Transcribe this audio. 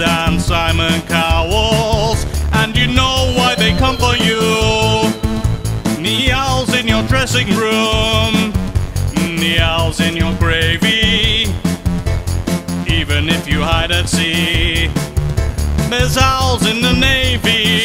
And Simon Cowells, and you know why they come for you. Meows in your dressing room, meows in your gravy, even if you hide at sea. There's owls in the Navy.